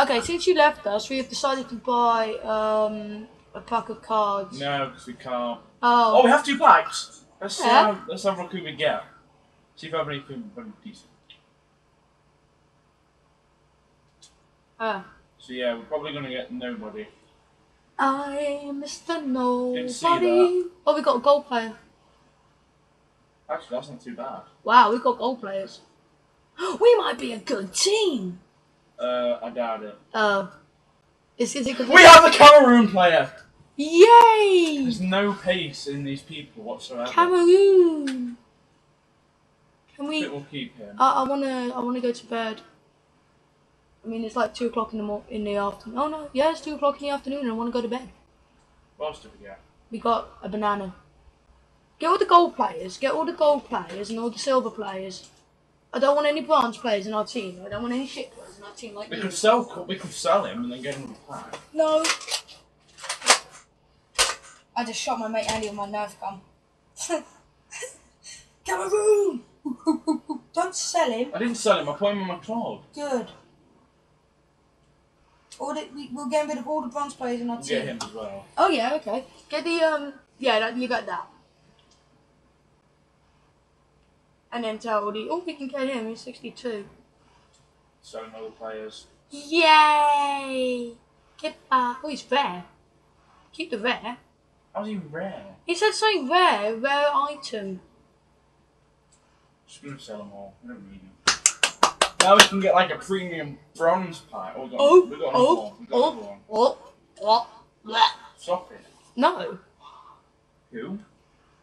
Okay, since you left us, we have decided to buy um, a pack of cards. No, because we can't. Oh, Oh, we have two packs. Let's see Yeah. how, let's have a look who we get. See if I have anything very decent. ah. So yeah, we're probably gonna get nobody. I'm Mr. Didn't see Nobody. Oh, we got a gold player. Actually, that's not too bad. Wow, we got gold players. We might be a good team. Uh, I doubt it. Oh. Is, it good? We have a Cameroon player. Yay! There's no pace in these people whatsoever. Cameroon. Can we? think we'll keep him. I, I wanna. I wanna go to bed. I mean, it's like two o'clock in the mo- in the afternoon. Oh no, yeah, it's two o'clock in the afternoon, and I wanna go to bed. What else did we get? We got a banana. Get all the gold players. Get all the gold players and all the silver players. I don't want any bronze players in our team. I don't want any shit players in our team like We could sell. We could sell him and then get him a pack. No. I just shot my mate Andy with my Nerf gun. Cameroon! Don't sell him. I didn't sell him. I put him in my club. Good. All the, we, we'll get rid of all the bronze players in our We'll team. get him as well. Oh yeah, okay. Get the um, yeah, that, you got that. And then tell all the oh, we can get him. He's sixty-two. Selling other players. Yay! Get uh, oh, he's rare. Keep the rare. How's he rare? He said something rare, rare item. Just gonna sell them all. We don't need them. Now we can get like a premium bronze pack. Oh, Oh, we got oh, one. Oh, one. oh, oh, bleh. Stop it. No, Who?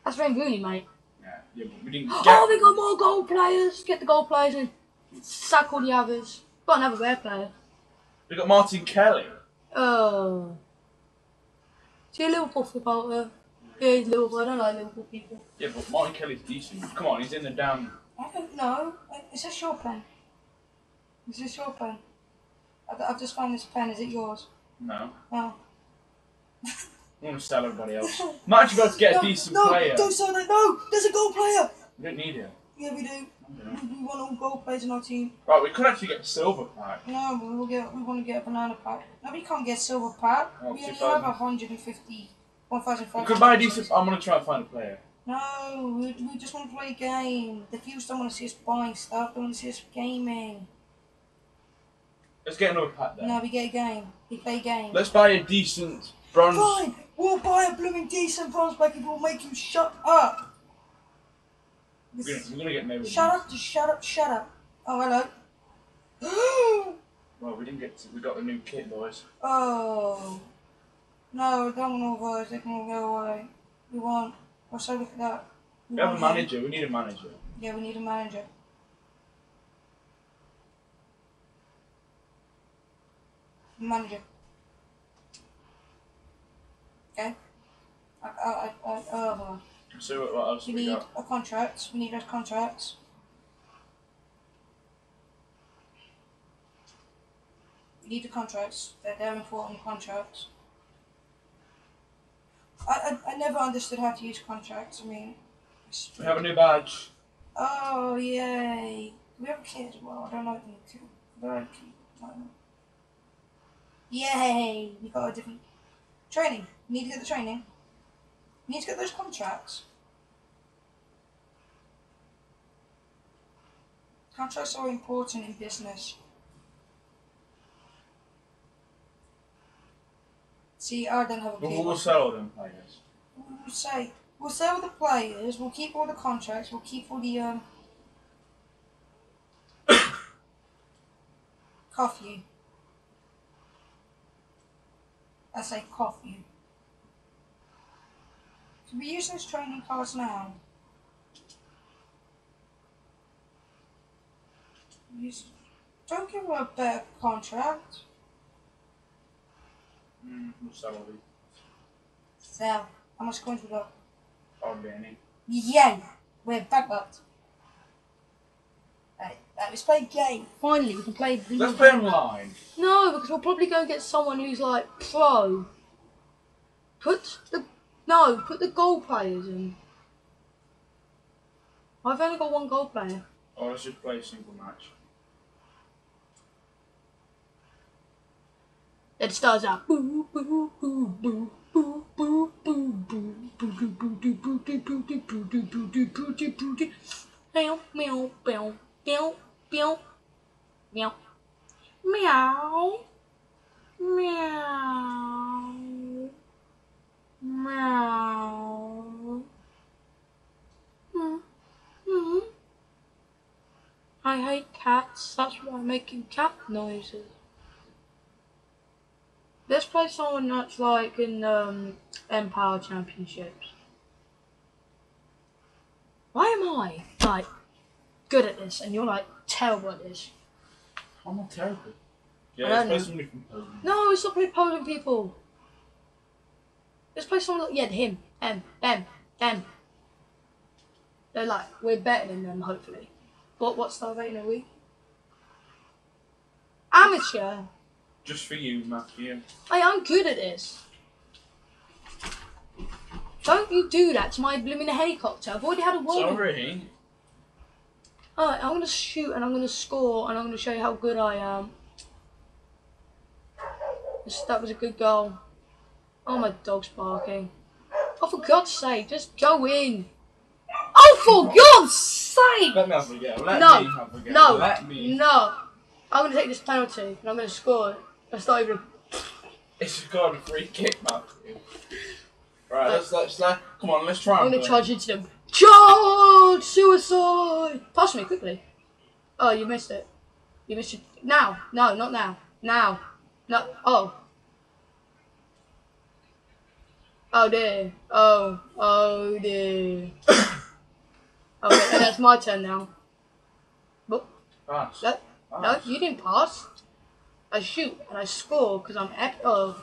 that's Wayne Rooney, mate. Yeah, yeah, but we didn't get. Oh, we got more gold players. Get the gold players and sack all the others. Got another rare player. We got Martin Kelly. Oh. Is he a Liverpool supporter? Yeah, he's Liverpool. I don't like Liverpool people. Yeah, but Martin Kelly's decent. Come on, he's in the damn. I don't know. Is this your pen? Is this your pen? I've, I've just found this pen. Is it yours? No. Oh. I want to sell everybody else. Might actually be able to get a decent no, player. don't say that. No, there's a gold player. We don't need him. Yeah, we do. We, want all gold players in our team. Right, we could actually get a silver pack. No, we will get. We want to get a banana pack. No, we can't get a silver pack. Oh, we only have 150, 1,500. We could buy a decent. I'm gonna try and find a player. No, we, we just want to play a game. The viewers don't want to see us buying stuff. They want to see us gaming. Let's get another pack then. No, we get a game. We play a game. Let's buy a decent bronze. Fine, we'll buy a blooming decent bronze pack if we'll make you shut up. We're gonna, we're gonna get nobody. Shut up, just shut up, shut up. Oh, hello. Well, we didn't get. To, we got the new kit, boys. oh. No, don't all those. They can all go away. We want. What's look at that? We have a manager. We need a manager. Yeah, we need a manager. Manager. Okay. I, I, I, I, uh, So what, else we we need got? a contract. We need those contracts. We need the contracts. They're, they're important contracts. I, I, I never understood how to use contracts. I mean, We have a new badge. Oh, yay. We have a kid well. I don't know if we need to. But I can- I don't know. Yay. We got a different training. We need to get the training. We need to get those contracts. Contracts are important in business. See, I don't have a But we'll sell them players. We'll say we'll sell the players. We'll keep all the contracts. We'll keep all the um coffee. I say coffee. Can we use those training cards now? Don't give her a better contract. Mm, we'll sell. So, how much coins we got? Hardly any. Yay! We're bankrupt. Right, right, let's play a game. Finally, we can play. Let's play online. No, because we'll probably go and get someone who's like pro. Put the no, put the gold players in. I've only got one gold player. Oh, let's just play a single match. It starts out. Boo, boo, boo, boo. Meow, meow, meow, meow, meow, meow, meow, meow meow. I hate cats, that's why I'm making cat noises. Let's play someone that's like in um, Empire Championships. Why am I like good at this and you're like terrible at this? I'm not terrible. Yeah, don't let's know. from Poland. No, it's not play Poland people. Let's play someone like yeah, him, M, M, M. They're like we're better than them hopefully. What what star rating are we? Amateur. Just for you, Matthew. Hey, I'm good at this. Don't you do that to my blooming helicopter. I've already had a warning. Sorry. Alright, I'm gonna shoot and I'm gonna score and I'm gonna show you how good I am. That was a good goal. Oh, my dog's barking. Oh, for God's sake, just go in. Oh, for God's sake! Let me have a go. Let No. me have a go. No, Let me. no. I'm gonna take this penalty and I'm gonna score it. That's not even. It's got a free kick, Matthew. Right, let's let's let. Come on, let's try. I'm gonna charge into them. Charge! Suicide! Pass me quickly. Oh, you missed it. You missed it. Now. No, not now. Now. No. Oh. Oh dear. Oh. Oh dear. okay, and that's my turn now. Pass. No, no, you didn't pass. I shoot and I score because I'm ep- oh.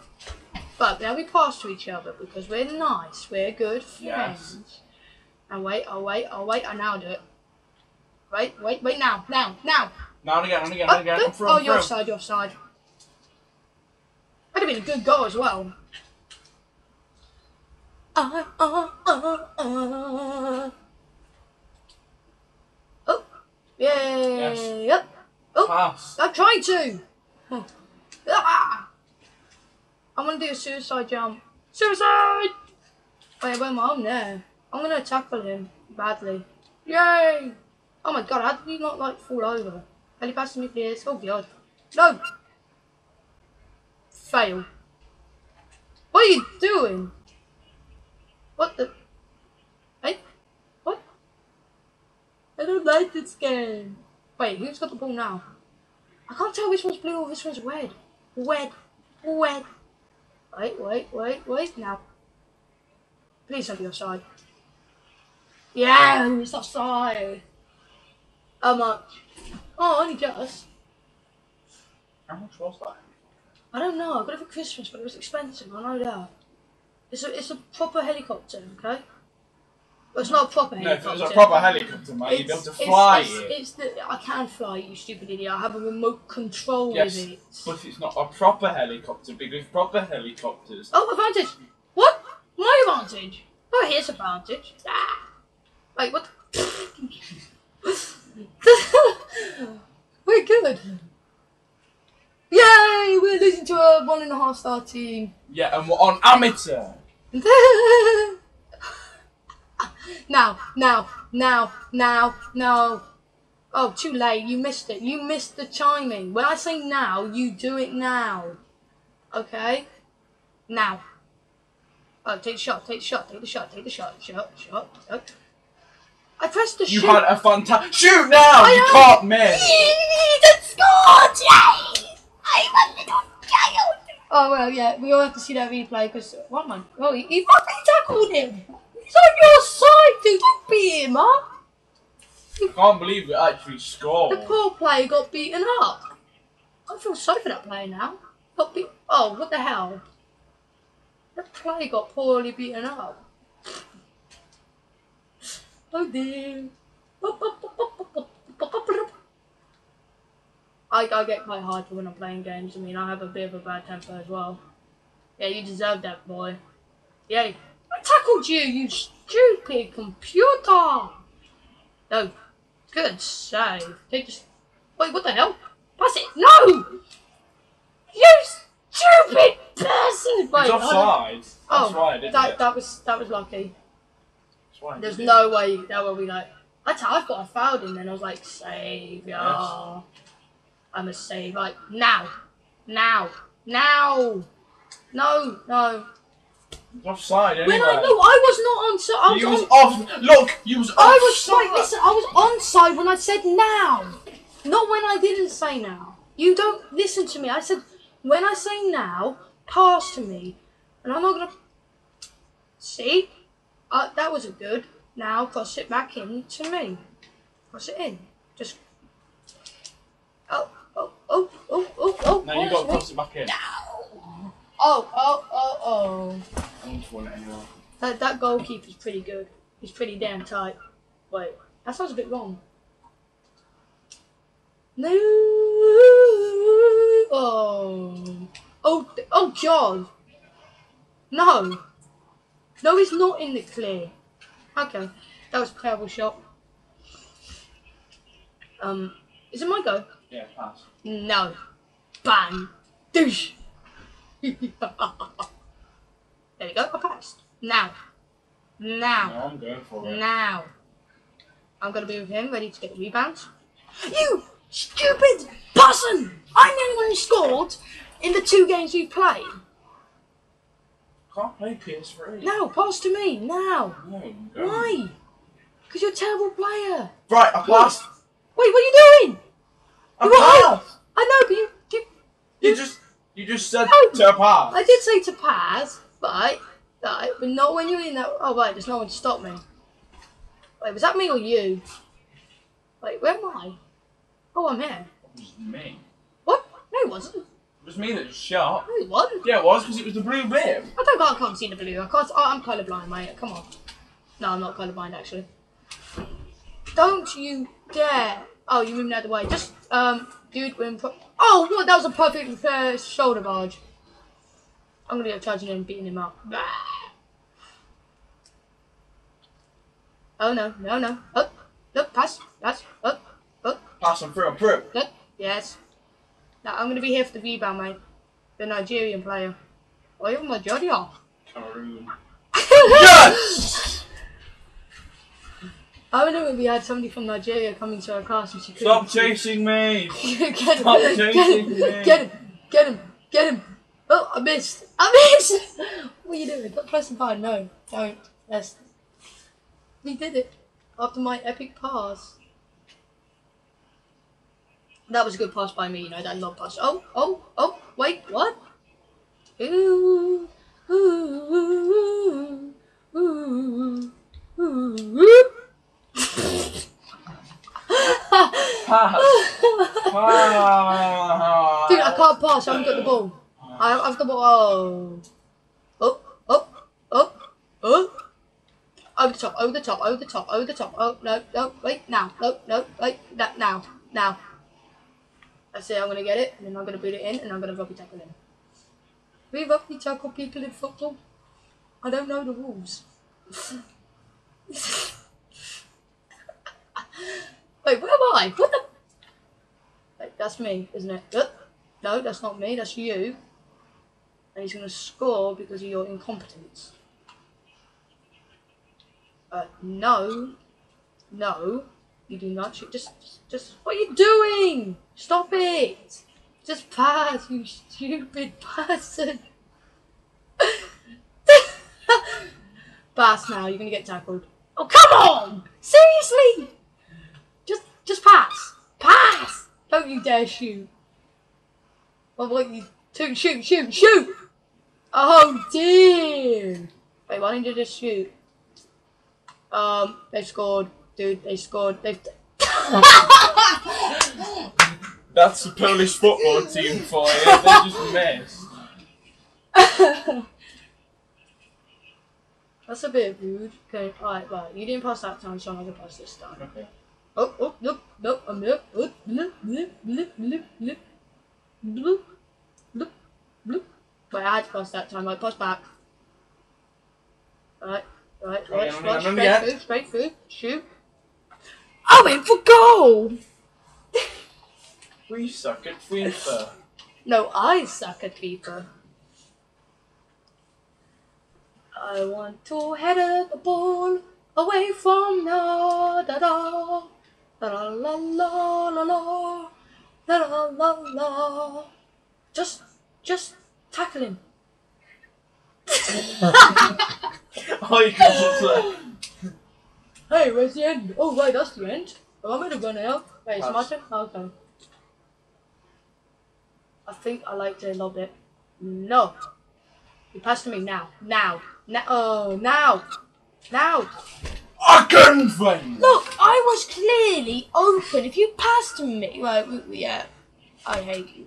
But now we pass to each other because we're nice. We're good friends. Yes. And wait, I'll wait, I'll wait, I now do it. Wait, wait, wait now, now, now. Now and again, and again, Oh, and again. oh, through, oh your side, your side. That'd have been a good goal as well. Oh, yay! Yes. Yep. Oh, Pass. I'm trying to. Huh. Ah! I'm gonna do a suicide jump. Suicide! Wait, wait, I'm there. I'm gonna tackle him badly. Yay! Oh my god, how did he not like fall over? Can he pass me please? Oh god. No! Fail. What are you doing? What the? Hey? What? I don't like this game. Wait, who's got the ball now? I can't tell which one's blue or which one's red. Red. Red. Wait, wait, wait, wait. Now. Please don't be offside. Yeah, it's offside. How much? Oh, only just. How much was that? I don't know. I got it for Christmas, but it was expensive. I know that. It's a it's a proper helicopter, okay? Well, it's not a proper No, if helicopter. was a proper helicopter, mate, you'd be able to fly it's, it. It's, the I can fly it, you stupid idiot. I have a remote control Yes, with it. but it's not a proper helicopter because proper helicopters. Oh, advantage! What? My advantage? Oh, here's advantage. Ah. Wait, what? we're good. Yay! We're losing to a one and a half star team. Yeah, and we're on amateur. Now, now, now, now, no. Oh, too late. You missed it. You missed the timing. When I say now, you do it now. Okay? Now. Oh, take the shot, take the shot, take the shot, take the shot, shot, shot, shot. I pressed the You shoot. had a fantastic shoot now. I you am- can't miss. It scored! Yay! I'm a little child. Oh well, yeah, we all have to see that replay because what man? Oh, he, he fucking tackled him. He's on your side, dude. Don't beat him up. I can't believe we actually scored. The poor player got beaten up. I feel sorry for that player now. Got beat. Oh, what the hell? The player got poorly beaten up. Oh dear. I, I get quite hard when I'm playing games. I mean, I have a bit of a bad temper as well. Yeah, you deserve that, boy. Yay. I tackled you, you stupid computer! No. Good save. Take this. Wait, what the hell? Pass it! No! You stupid Wait, was offside. That's Oh, I did that that was that was lucky. There's no way that will be like. That's how I thought I fouled him. Then I was like, save, yeah. I'm say, save. Like now, now, now. No, no. Offside anyway. When I no, I was not on. So I was you was on. off. Look, you was I was wait, listen. I was on side when I said now, not when I didn't say now. You don't listen to me. I said when I say now, pass to me, and I'm not gonna. See, uh, that was a good. Now cross it back in to me. Cross it in. Just. Oh, oh, oh, oh, oh, oh. Now you've got to honestly. cross it back in. Oh, oh, oh, oh. Just won it anyway. That, that goalkeeper's pretty good. He's pretty damn tight. Wait, that sounds a bit wrong. No. Oh. Oh, oh, God. No. No, he's not in the clear. Okay, that was a terrible shot. Um, is it my go? Yeah, pass. No. Bang. Douche. there we go, I passed. Now. Now. No, I'm going for it. Now. I'm gonna be with him, ready to get the rebounds. You stupid person! I'm the only one who scored in the two games we've played. Can't play PS3. No, pass to me, now. No. Why? Because you're a terrible player. Right, I passed. Wait, what are you doing? I You are- passed. I know, but you, you You just, you just said No. to pass. I did say to pass, right, right, but not when you're in that. Oh, wait, there's no one to stop me. Wait, was that me or you? Wait, where am I? Oh, I'm here. It was me. What? No, it wasn't. It was me that just shot. No, it wasn't. Yeah, it was because it was the blue bib. I don't. I can't see the blue. I can't. Oh, I'm colourblind, mate. Come on. No, I'm not colourblind actually. Don't you dare! Oh, you moving out of the way. Just um, dude, when pro- oh, what? That was a perfect uh, shoulder barge. I'm gonna go charging him, and beating him up. Bah. Oh no, no, no. Up, up, pass, pass, up, up, Pass them through. Through. up. Yes. Now I'm gonna be here for the rebound, mate. The Nigerian player. Oh, you're Nigeria. Cameroon. yes! I if we had somebody from Nigeria coming to our class and she could Stop chasing me. get him, Stop get chasing him, me. get him, get him, get him. Oh, I missed. I missed. What are you doing? Don't press the button. No, don't. Yes. We did it after my epic pass. That was a good pass by me, you know, that long pass. Oh, oh, oh, wait, what? Ooh, ooh, ooh, ooh, ooh, ooh. Dude, I can't pass. I haven't got the ball. I, I've got the ball. Oh, oh, oh, up. Over the top, over the top, over the top, over the top. Oh no, no, wait, now, no, no, wait, that now, now. That's it. I'm gonna get it, and then I'm gonna boot it in, and I'm gonna rugby tackle him. We rugby tackle people in football. I don't know the rules. Wait, where am I? What the? Wait, that's me, isn't it? Uh, no, that's not me. That's you. And he's going to score because of your incompetence. Uh, no, no, you do not shoot. Just, just, just, what are you doing? Stop it! Just pass, you stupid person. pass now. You're going to get tackled. Oh, come on! Seriously! Just, pass. Pass! Don't you dare shoot. I want you to shoot, shoot, shoot! Oh dear! Wait, why didn't you just shoot? Um, they scored, dude. They scored. They've. That's the Polish football team for you. They just missed. That's a bit rude. Okay, alright, right. You didn't pass that time, so I'm gonna pass this time. Okay. Oh, oh, nope, nope, I'm nope, oh, bloop, bloop, bloop, bloop, bloop, bloop, bloop, bloop. Wait, I had to pass that time. Right, pass back. Alright, right, Oh, right, right, in, I'm in straight yet. through, straight through, shoot. I'm in for goal! We suck at FIFA. No, I suck at FIFA. I want to head the ball away from la da da da la la la la la la la la. Just, just tackle him. oh, you can do. Hey, where's the end? Oh, wait, that's the end. I'm gonna go now. Wait, it's my turn. Oh, okay. I think I liked it a little bit. No. You passed to me now. Now. Now. Oh, now. Now. Look, I was clearly open. If you passed to me, right? w- w- Yeah. I hate you.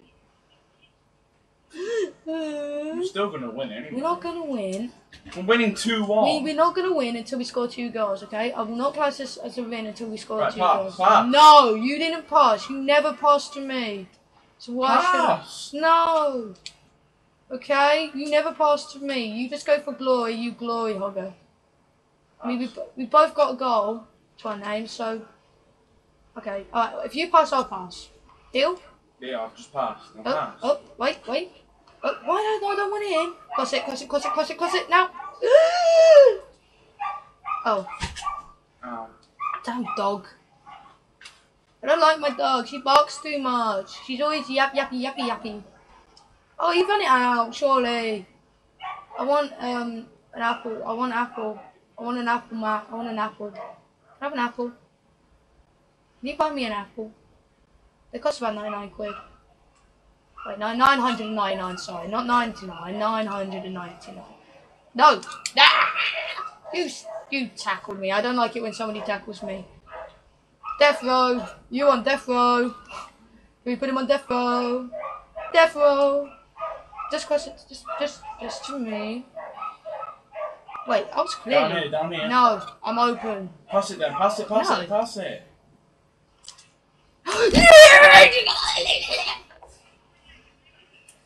I'm still gonna win anyway. We're not gonna win. I'm winning two We, one. we're not gonna win until we score two goals, okay? I will not class this as a win until we score Right, two pass, goals. pass. No, you didn't pass. You never passed to me. So why Pass. should I? No. Okay, you never passed to me. You just go for glory. You glory hogger. I mean, we we both got a goal to our name, so okay. All right, if you pass, I'll pass. Deal? Yeah, I've just passed. Now Oh, pass. oh, wait, wait. Oh, why don't I don't want it in? Cross it, cross it, cross it, cross it, cross it now. oh. Ow. Damn dog. I don't like my dog. She barks too much. She's always yap yappy yappy yappy. Oh, you've run it out, surely. I want um an apple. I want apple. I want an apple, Matt. I want an apple. I have an apple? Can you buy me an apple? They cost about 99 quid. Wait, no, 999, sorry. Not 99, 999. No! Ah! You, you tackled me. I don't like it when somebody tackles me. Death row. You on death row. Can we put him on death row? Death row. Just it. Just, just, just to me. Wait, I was Down here, down here. No, I'm open. Pass it then. Pass it. Pass No. it. Pass it.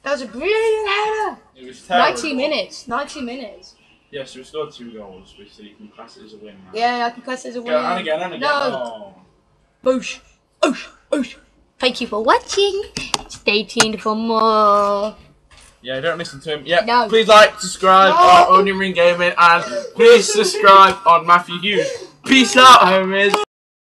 That was a brilliant header. It was terrible. 90 minutes. 90 minutes. Yes, we scored two goals, which so you can class it as a win. Yeah, I can class it as a win. Go and again and again. No. Oh. Boosh. Oosh. Oosh. Thank you for watching. Stay tuned for more. Yeah, don't listen to him. Yeah, No. please like, subscribe No. on Onion Ring Gaming, and please subscribe on Matthew Hughes. Peace out, homies.